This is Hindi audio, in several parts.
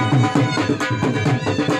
Música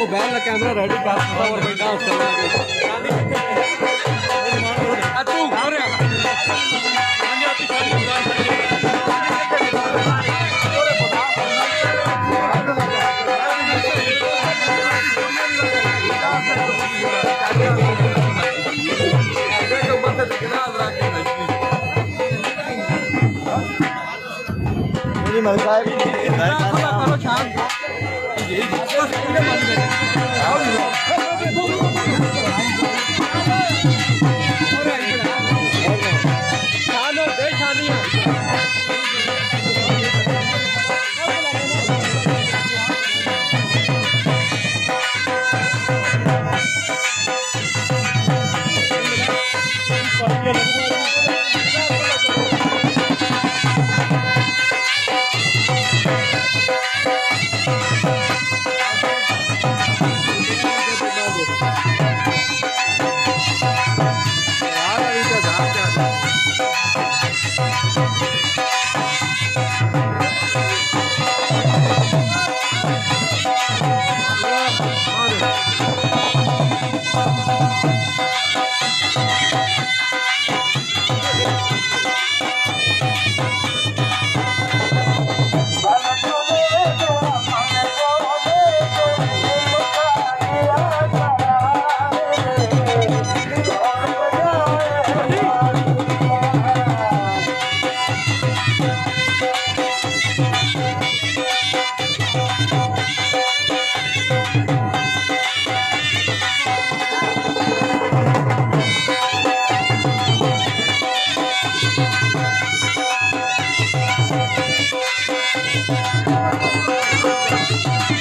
मोबाइल का कैमरा रेडी कर और बैठा उस तू अरे मेरी महताब 哎呀！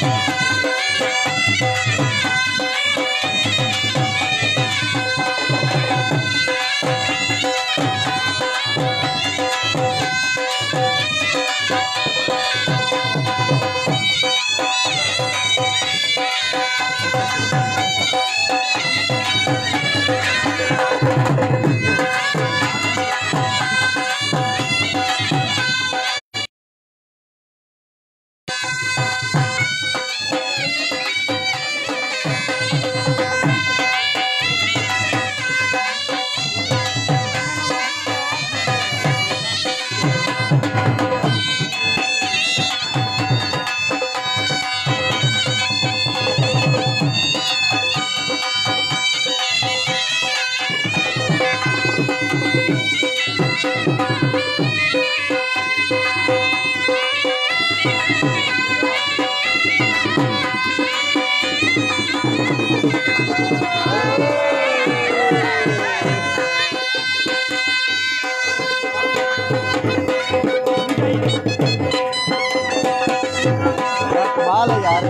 Yeah. बाल है यार।